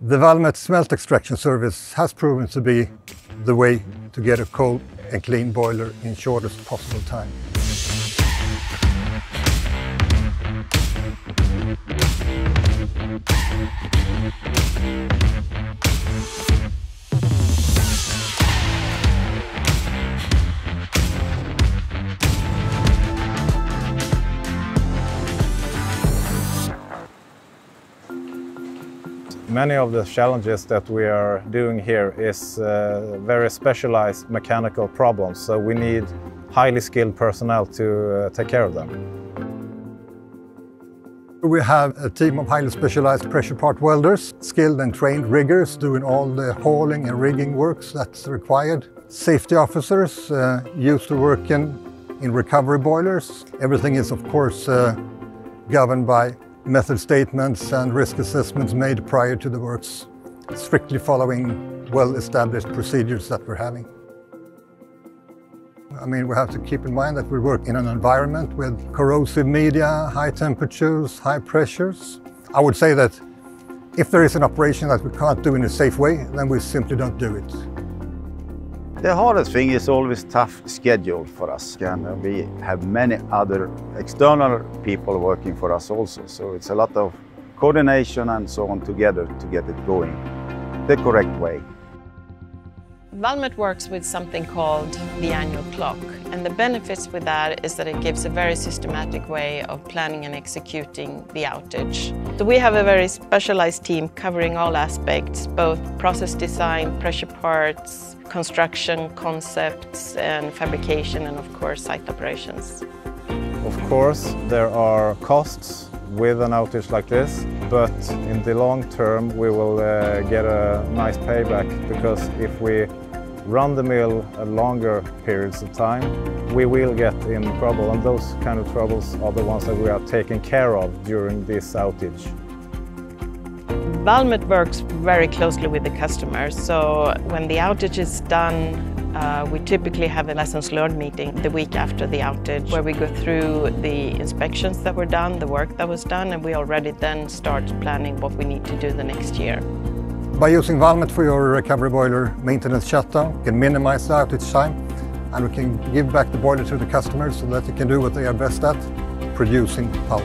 The Valmet smelt extraction service has proven to be the way to get a cold and clean boiler in shortest possible time. Many of the challenges that we are doing here is uh, very specialized mechanical problems, so we need highly skilled personnel to uh, take care of them. We have a team of highly specialized pressure part welders, skilled and trained riggers doing all the hauling and rigging works that's required. Safety officers uh, used to working in recovery boilers. Everything is of course uh, governed by method statements and risk assessments made prior to the works, strictly following well-established procedures that we're having. I mean, we have to keep in mind that we work in an environment with corrosive media, high temperatures, high pressures. I would say that if there is an operation that we can't do in a safe way, then we simply don't do it. The hardest thing is always tough schedule for us and we have many other external people working for us also. So it's a lot of coordination and so on together to get it going the correct way. Valmet works with something called the annual clock and the benefits with that is that it gives a very systematic way of planning and executing the outage. So we have a very specialized team covering all aspects, both process design, pressure parts, construction concepts and fabrication and of course site operations. Of course there are costs with an outage like this but in the long term we will uh, get a nice payback because if we run the mill a longer periods of time, we will get in trouble and those kind of troubles are the ones that we are taking care of during this outage. Valmet works very closely with the customer, so when the outage is done, uh, we typically have a lessons learned meeting the week after the outage where we go through the inspections that were done, the work that was done, and we already then start planning what we need to do the next year. By using Valmet for your recovery boiler maintenance shutdown, you can minimize the outage time and we can give back the boiler to the customers so that they can do what they are best at, producing pulp.